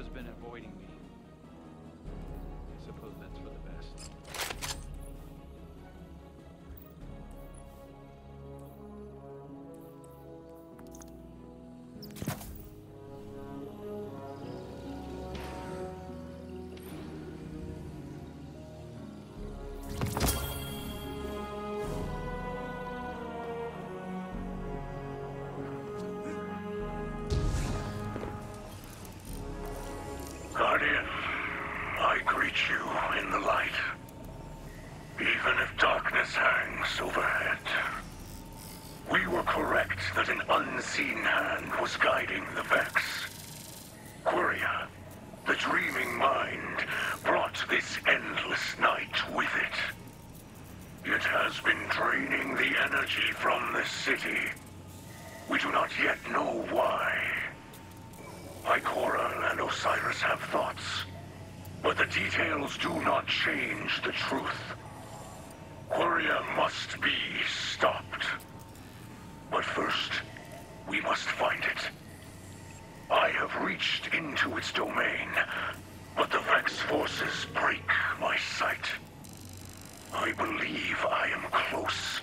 Hero's been avoiding me. Be stopped. But first, we must find it. I have reached into its domain, but the Vex forces break my sight. I believe I am close,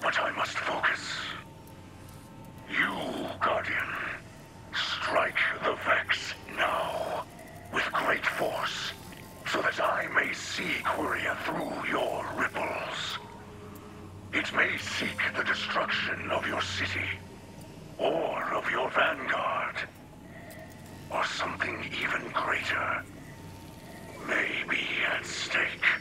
but I must focus. You, Guardian, Strike the Vex now, with great force, so that I may see Quria through your ripples. It may seek the destruction of your city, or of your vanguard, or something even greater may be at stake.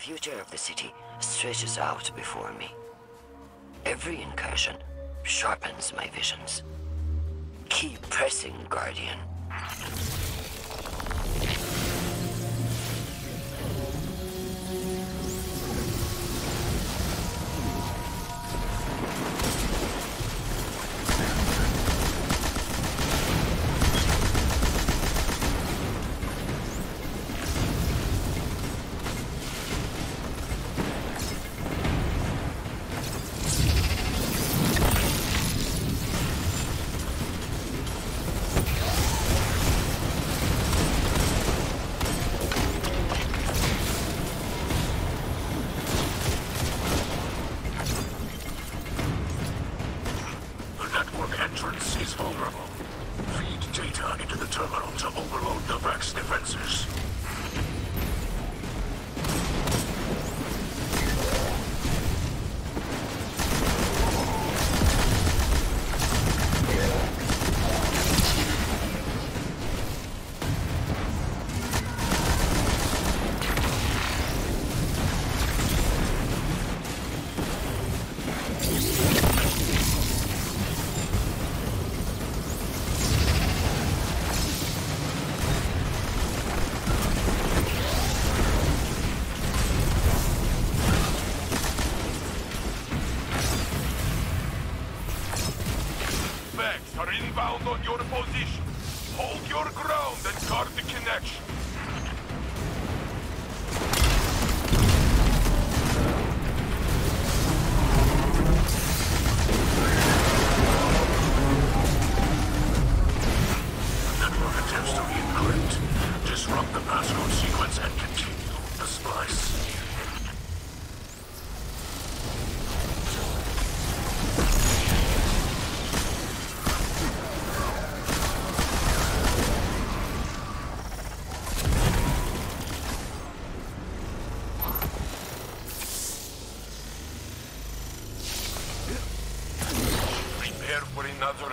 Future of the city stretches out before me. Every incursion sharpens my visions. Keep pressing, Guardian.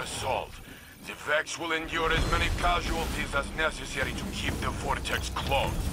assault. The Vex will endure as many casualties as necessary to keep the Vortex closed.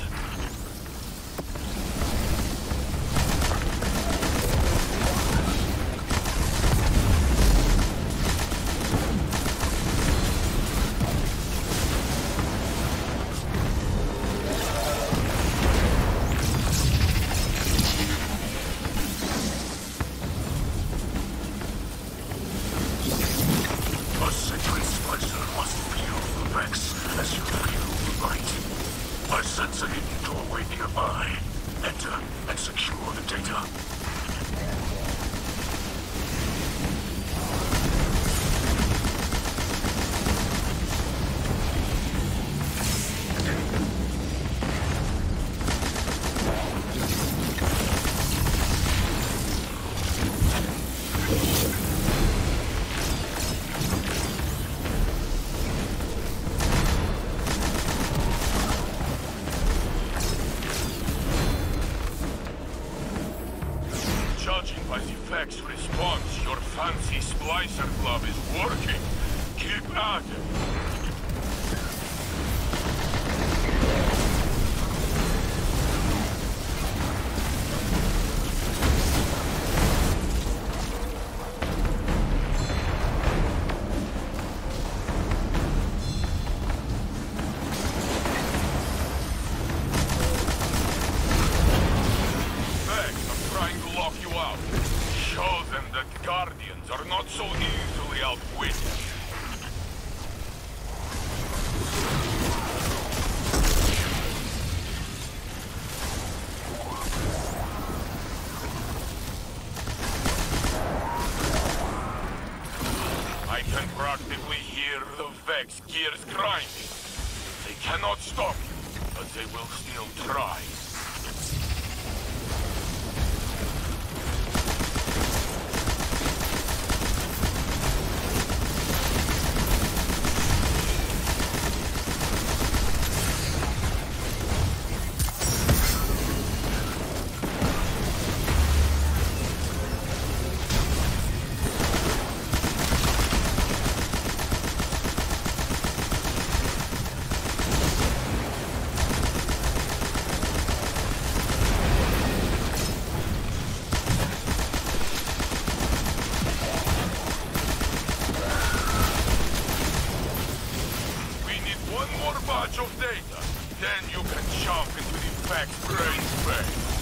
much of data. Then you can jump into the fact brain space.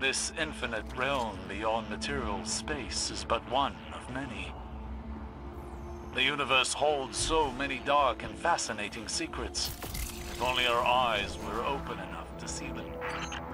This infinite realm beyond material space is but one of many. The universe holds so many dark and fascinating secrets. If only our eyes were open enough to see them.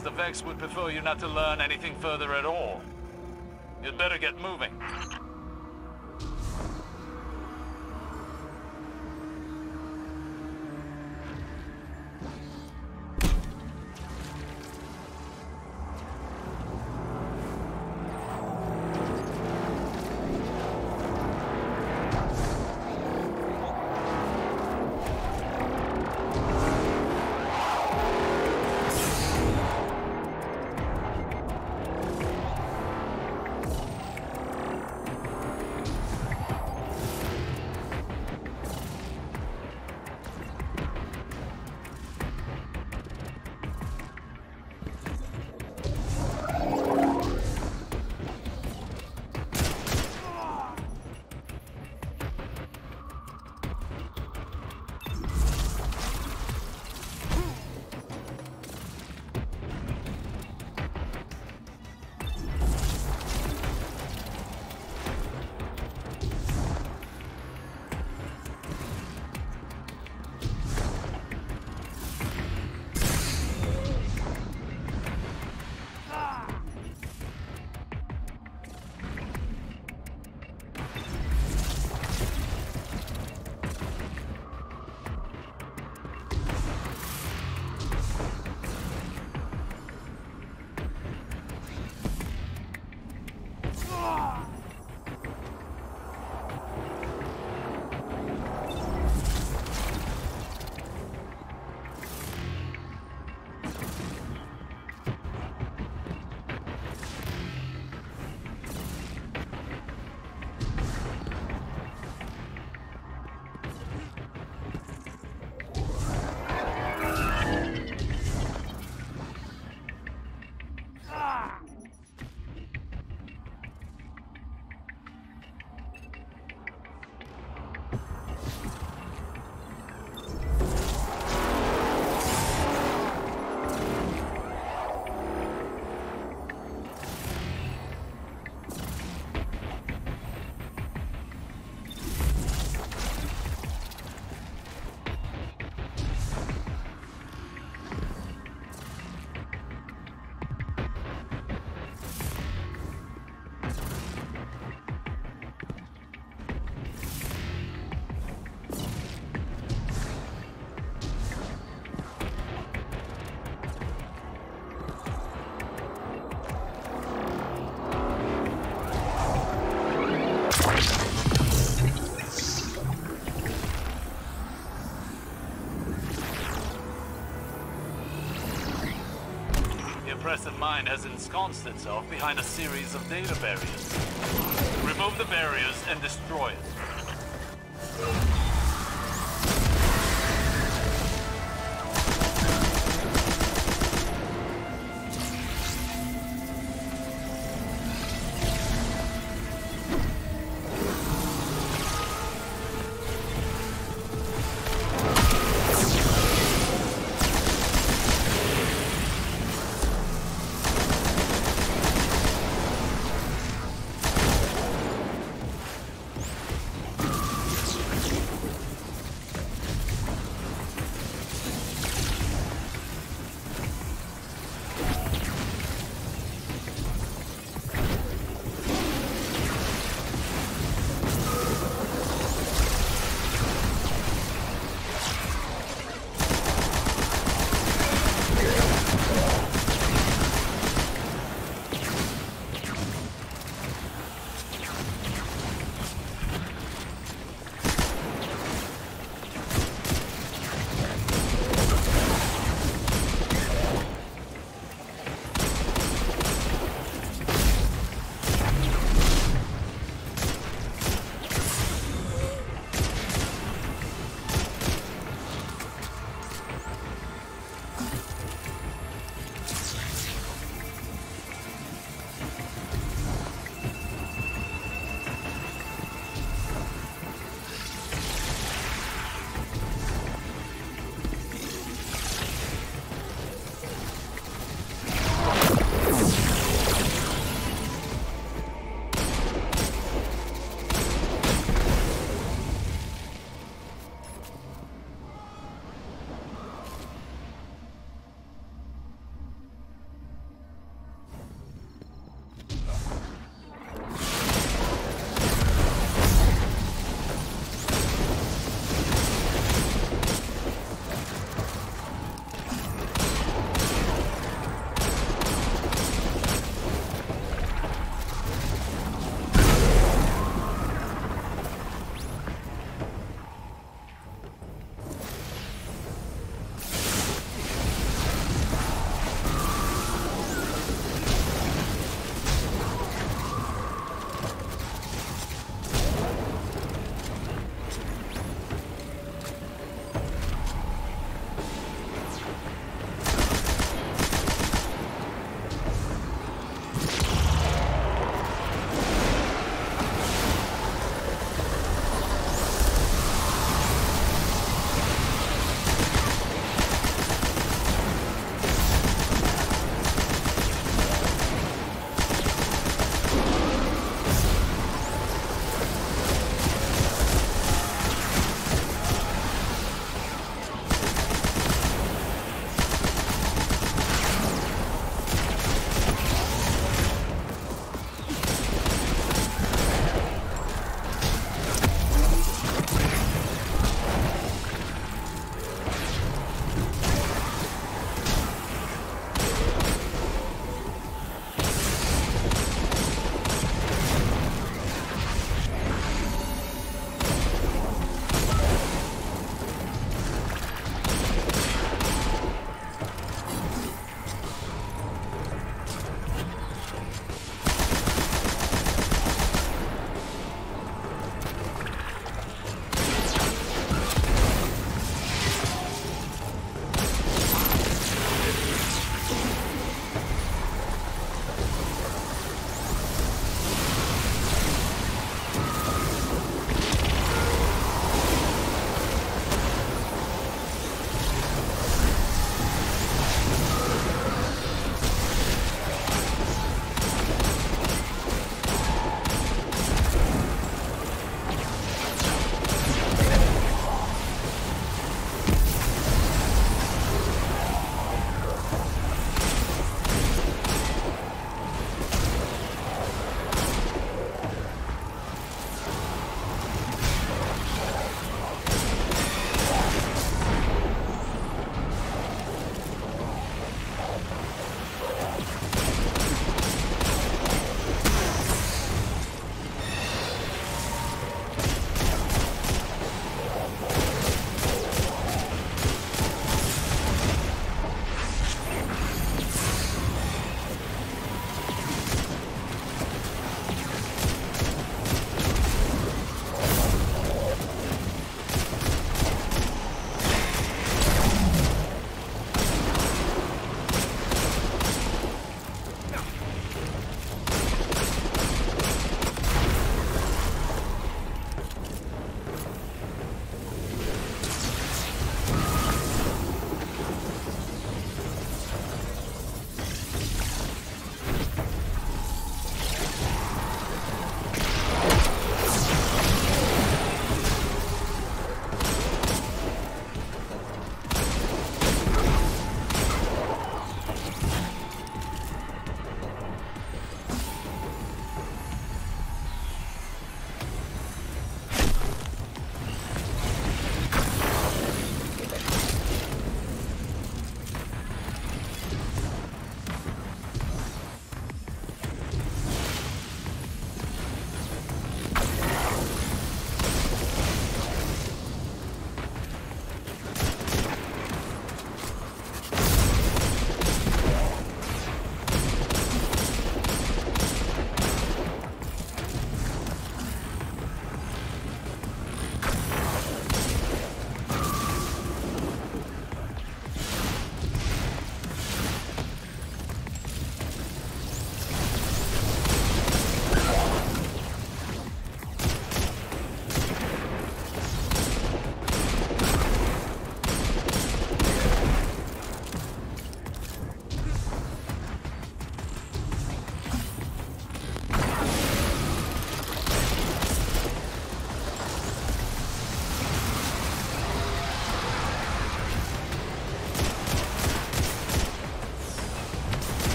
The Vex would prefer you not to learn anything further at all. You'd better get moving. Crescent Mine has ensconced itself behind a series of data barriers. Remove the barriers and destroy it.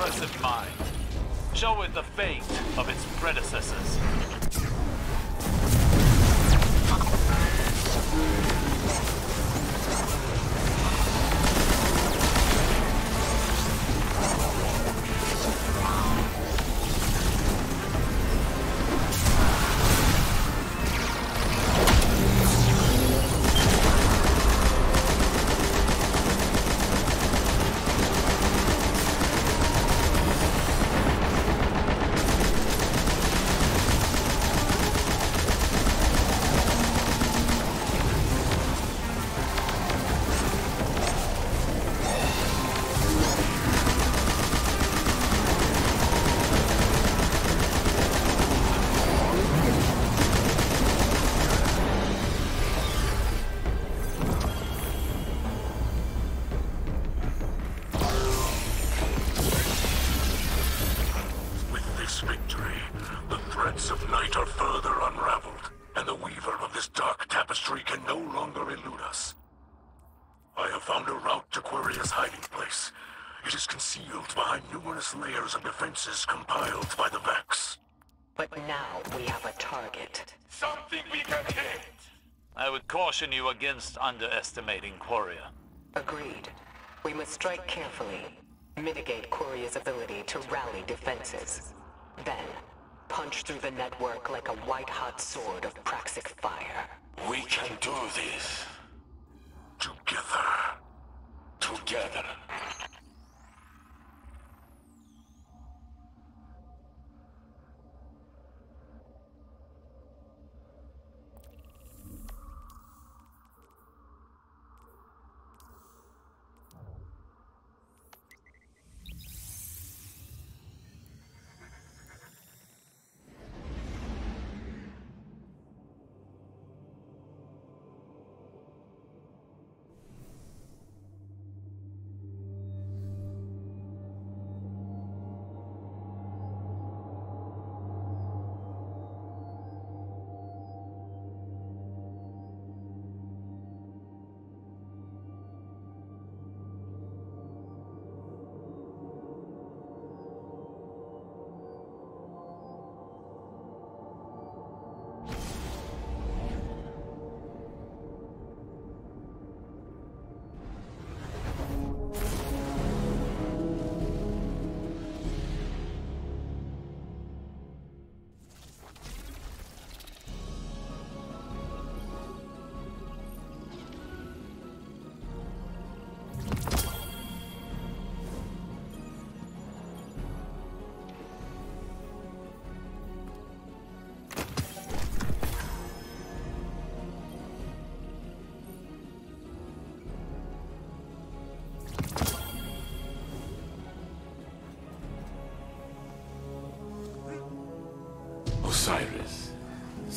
Oppressive mind. Show it the fate of its predecessors. Defenses compiled by the Vex. But now we have a target. Something we can hit! I would caution you against underestimating Quria. Agreed. We must strike carefully. Mitigate Quria's ability to rally defenses. Then, punch through the network like a white-hot sword of Praxic fire. We can do this. Together. Together.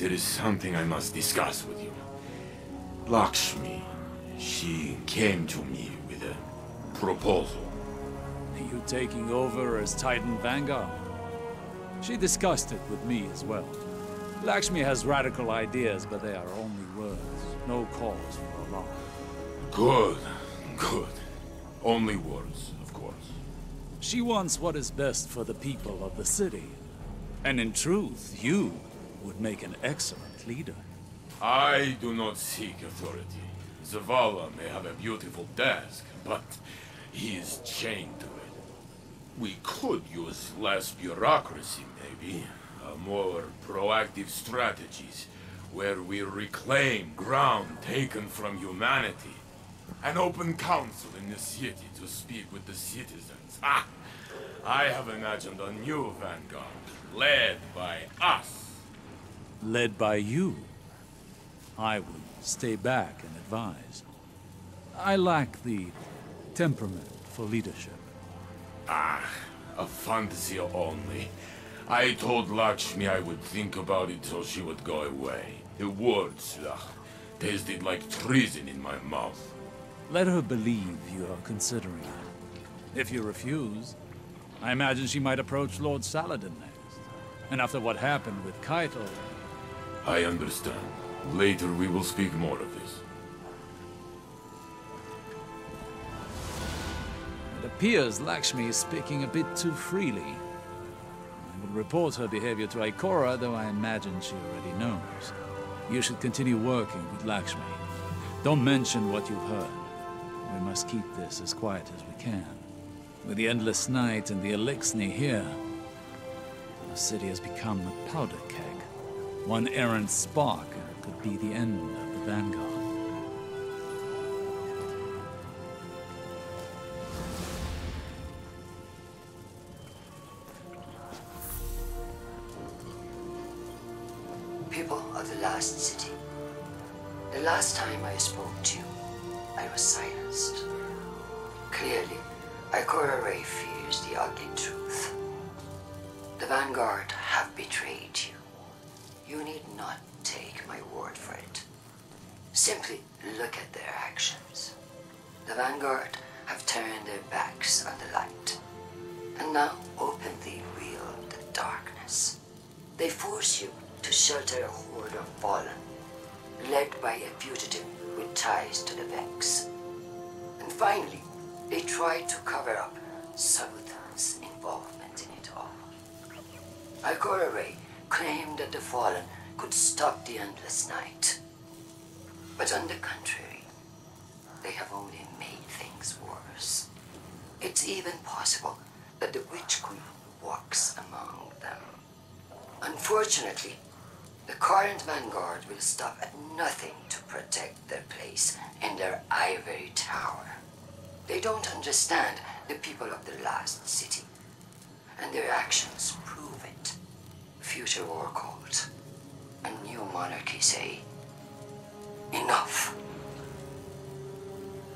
There is something I must discuss with you. Lakshmi, she came to me with a proposal. Are you taking over as Titan Vanguard? She discussed it with me as well. Lakshmi has radical ideas, but they are only words. No cause for alarm. Good, good. Only words, of course. She wants what is best for the people of the city. And in truth, you would make an excellent leader. I do not seek authority. Zavala may have a beautiful desk, but he is chained to it. We could use less bureaucracy, maybe. Uh, more proactive strategies, where we reclaim ground taken from humanity. An open council in the city to speak with the citizens. Ah! I have imagined a new vanguard, led by us. Led by you. I would stay back and advise. I lack the temperament for leadership. Ah, a fantasy only. I told Lakshmi I would think about it till she would go away. The words, ugh, tasted like treason in my mouth. Let her believe you are considering it. If you refuse, I imagine she might approach Lord Saladin next. And after what happened with Kaito, I understand. Later we will speak more of this. it appears Lakshmi is speaking a bit too freely. I will report her behavior to Ikora, though I imagine she already knows. You should continue working with Lakshmi. Don't mention what you've heard. We must keep this as quiet as we can. With the endless night and the Eliksni here, the city has become a powder keg. One errant spark could be the end of the Vanguard. A horde of fallen, led by a fugitive with ties to the Vex. And finally, they tried to cover up Sabutan's involvement in it all. Ray claimed that the Fallen could stop the endless night. But on the contrary, they have only made things worse. It's even possible that the Witch Queen walks among them. Unfortunately, the current Vanguard will stop at nothing to protect their place and their ivory tower. They don't understand the people of the last city, and their actions prove it. Future war cult, a new monarchy say, enough.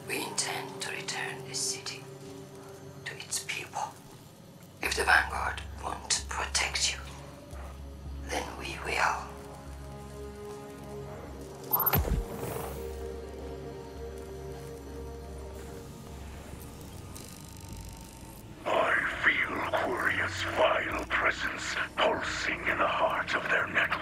We intend to return this city to its people. If the Vanguard won't protect you, then we will. I feel Quria's vile presence pulsing in the heart of their network.